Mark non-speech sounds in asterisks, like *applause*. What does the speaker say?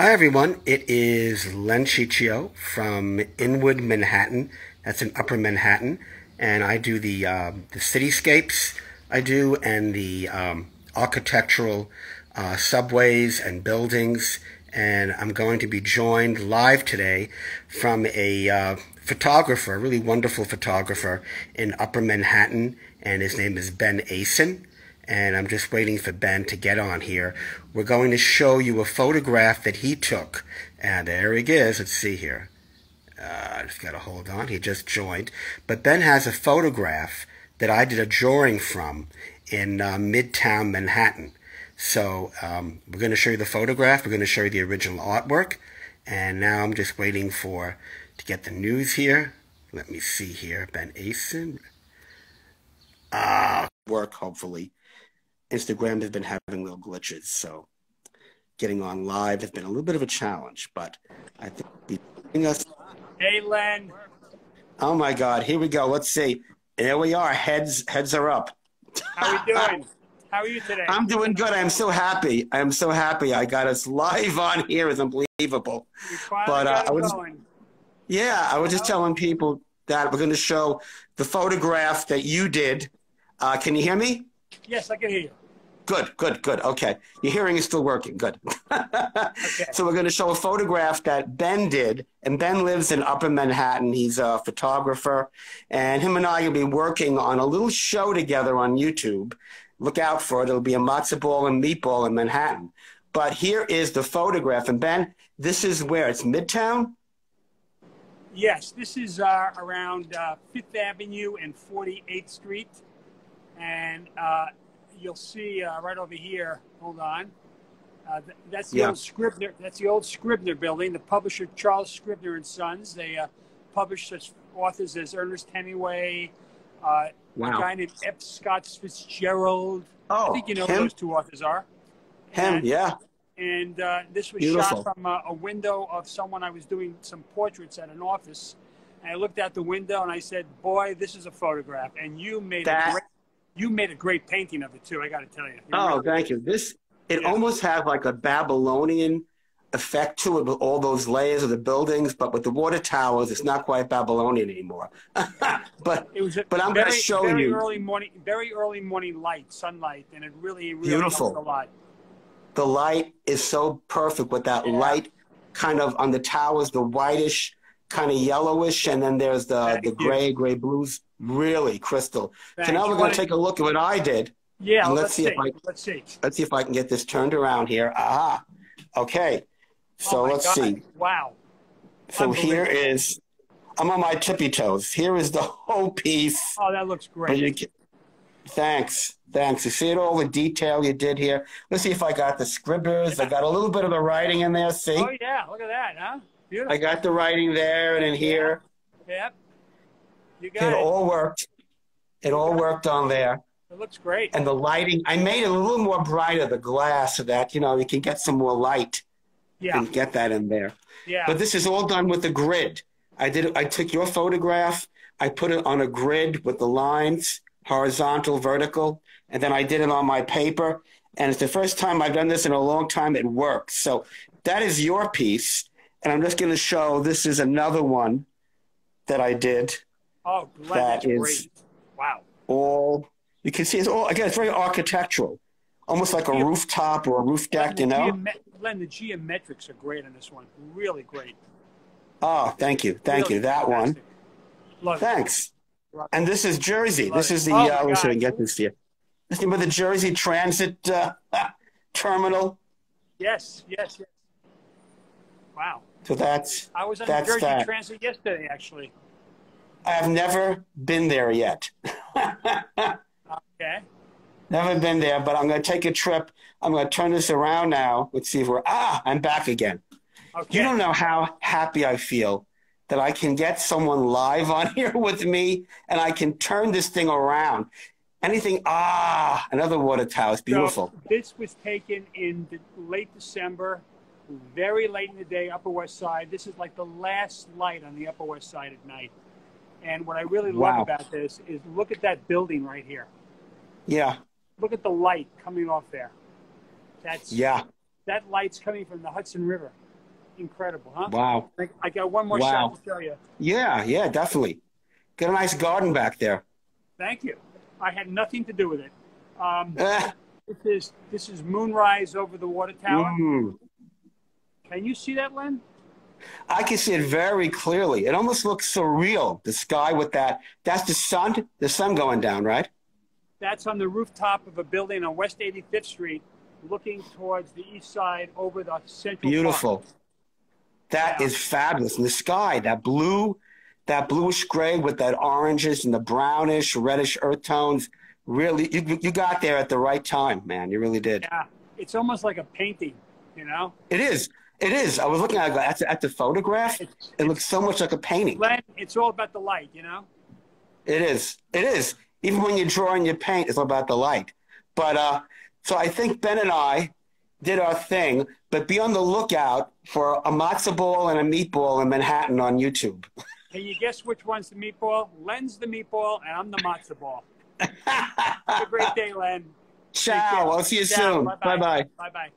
Hi, everyone. It is Len Cicio from Inwood, Manhattan. That's in Upper Manhattan. And I do the, um, the cityscapes, I do, and the um, architectural uh, subways and buildings. And I'm going to be joined live today from a uh, photographer, a really wonderful photographer in Upper Manhattan. And his name is Ben Asen and I'm just waiting for Ben to get on here. We're going to show you a photograph that he took. And there he is. Let's see here. Uh, I just got to hold on. He just joined. But Ben has a photograph that I did a drawing from in uh, Midtown Manhattan. So um, we're going to show you the photograph. We're going to show you the original artwork. And now I'm just waiting for to get the news here. Let me see here. Ben Asen. Uh, work hopefully. Instagram have been having little glitches, so getting on live has been a little bit of a challenge, but I think being us. Hey, Len. Oh my God! Here we go. Let's see. There we are. Heads heads are up. How are you doing? How are you today? I'm doing good. I'm so happy. I'm so happy. I got us live on here. It's unbelievable. But uh, I was, yeah, I was just telling people that we're going to show the photograph that you did. Uh, can you hear me? Yes, I can hear you. Good, good, good. Okay. Your hearing is still working. Good. okay. *laughs* So we're going to show a photograph that Ben did. And Ben lives in Upper Manhattan. He's a photographer. And him and I will be working on a little show together on YouTube. Look out for it. It'll be a matzo ball and meatball in Manhattan. But here is the photograph. And Ben, this is where? It's Midtown? Yes, this is uh, around uh, Fifth Avenue and 48th Street. And uh, you'll see uh, right over here. Hold on. Uh, that's the yeah. old Scribner. That's the old Scribner building. The publisher Charles Scribner and Sons. They uh, published such authors as Ernest Hemingway, uh, wow. a guy named F. Scott Fitzgerald. Oh, I think you know him? those two authors are. Him, and, yeah. And uh, this was Beautiful. shot from a, a window of someone I was doing some portraits at an office. And I looked out the window and I said, "Boy, this is a photograph." And you made that, a great you made a great painting of it too. I got to tell you. you oh, really thank you. This it yeah. almost had like a Babylonian effect to it with all those layers of the buildings, but with the water towers, it's not quite Babylonian anymore. *laughs* but it was a but I'm going to show very you early morning, very early morning light, sunlight, and it really, really beautiful. a lot. The light is so perfect with that yeah. light kind of on the towers, the whitish, kind of yellowish, and then there's the Thank the gray, you. gray blues really crystal. Thanks. So now we're going to take a look at what I did. Yeah, let's, let's, see, see, if I let's see. Let's see if I can get this turned around here. Aha. Okay. So oh let's God. see. Wow. So here is. I'm on my tippy toes. Here is the *laughs* whole piece. Oh, that looks great. Can, thanks. Thanks. You see it all the detail you did here. Let's see if I got the scribblers. Yeah. I got a little bit of the writing in there. See? Oh yeah, look at that, huh? Beautiful. I got the writing there and in here. Yep. You got it. It all worked. It all worked on there. It looks great. And the lighting, I made it a little more brighter, the glass, so that, you know, you can get some more light. Yeah. And get that in there. Yeah. But this is all done with the grid. I did. I took your photograph. I put it on a grid with the lines, horizontal, vertical, and then I did it on my paper. And it's the first time I've done this in a long time. It works. So that is your piece. And I'm just going to show this is another one that I did. Oh, Glenn, that is great. Wow. All you can see is all again. It's very architectural, almost like a yeah. rooftop or a roof deck. You know, geome- Glenn, the geometrics are great on this one. Really great. Oh, thank you, thank really you. That fantastic. one. Love Thanks. It. And this is Jersey. Love this is the. Oh uh, let me get this here. This is the Jersey Transit uh, terminal. Yes, yes, yes. Wow. So that's. I was on that's Jersey that. Transit yesterday, actually. I've never been there yet. okay. *laughs* Never been there, but I'm going to take a trip. I'm going to turn this around now. Let's see if we're, ah, I'm back again. Okay. You don't know how happy I feel that I can get someone live on *laughs* here with me and I can turn this thing around. Anything, ah, another water tower. It's beautiful. So this was taken in the late December, very late in the day, Upper West Side. This is like the last light on the Upper West Side at night. And what I really wow. love about this is look at that building right here. Yeah. Look at the light coming off there. That's yeah. That light's coming from the Hudson River. incredible, huh? Wow. I, got one more Wow. shot to show you. Yeah, yeah, definitely. Got a nice garden back there. Thank you. I had nothing to do with it. Um, *laughs* this is this is moonrise over the water tower. mm. Can you see that, Len? I can see it very clearly. It almost looks surreal. The sky with that. That's the sun. The sun going down, right? That's on the rooftop of a building on West 85th Street, looking towards the east side over the central. Beautiful. Park. That Yeah. is fabulous. And the sky, that blue, that bluish gray with that oranges and the brownish, reddish earth tones. Really, you, you got there at the right time, man. You really did. Yeah, it's almost like a painting. You know, It is. It is. I was looking at, at, the, at the photograph. It's- It looks so much like a painting. Len, it's all about the light. You know. It is. It is. Even when you draw and you paint, it's all about the light. But uh, so I think Ben and I did our thing. But be on the lookout for a matzo ball and a meatball in Manhattan on YouTube. *laughs* Can you guess which one's the meatball? Len's the meatball, and I'm the matzo ball. *laughs* Have a great day, Len. Ciao. I'll see you Ciao. soon. Bye bye. Bye bye.